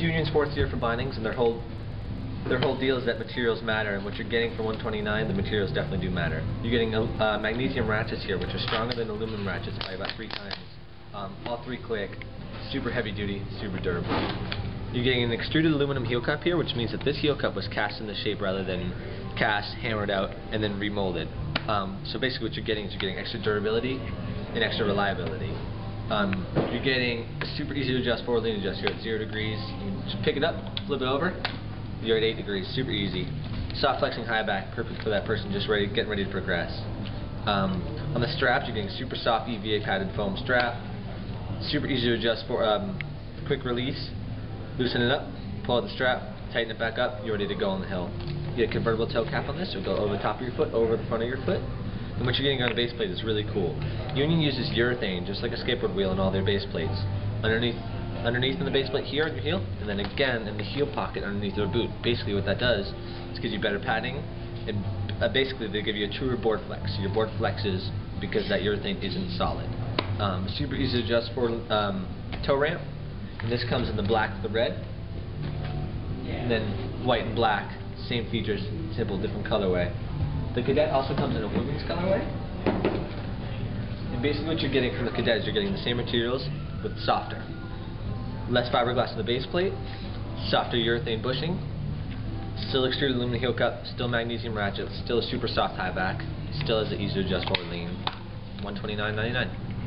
Union Sports here for bindings, and their whole their whole deal is that materials matter, and what you're getting for 129, the materials definitely do matter. You're getting uh, magnesium ratchets here, which are stronger than aluminum ratchets by about three times. Um, all three click, super heavy duty, super durable. You're getting an extruded aluminum heel cup here, which means that this heel cup was cast in the shape rather than cast, hammered out, and then remolded. Um, so basically what you're getting is you're getting extra durability and extra reliability. Um, you're getting super easy to adjust forward lean adjust. You're at zero degrees. You just pick it up, flip it over. You're at eight degrees. Super easy. Soft flexing high back, perfect for that person just ready, getting ready to progress. Um, on the straps, you're getting super soft EVA padded foam strap. Super easy to adjust for um, quick release. Loosen it up, pull out the strap, tighten it back up. You're ready to go on the hill. You get a convertible toe cap on this. It'll go over the top of your foot, over the front of your foot. And what you're getting on the base plate is really cool. Union uses urethane, just like a skateboard wheel, in all their base plates. Underneath, underneath in the base plate here on your heel, and then again in the heel pocket underneath your boot. Basically, what that does is gives you better padding, and uh, basically they give you a truer board flex. Your board flexes because that urethane isn't solid. Um, super easy to adjust for um, toe ramp. And this comes in the black the red, and then white and black, same features, simple, different colorway. The Cadet also comes in a women's colorway. And basically what you're getting from the Cadet is you're getting the same materials, but softer. Less fiberglass in the base plate, softer urethane bushing, still extruded aluminum heel cup, still magnesium ratchet, still a super soft high back, still has the easy to adjust forward lean. 129.99.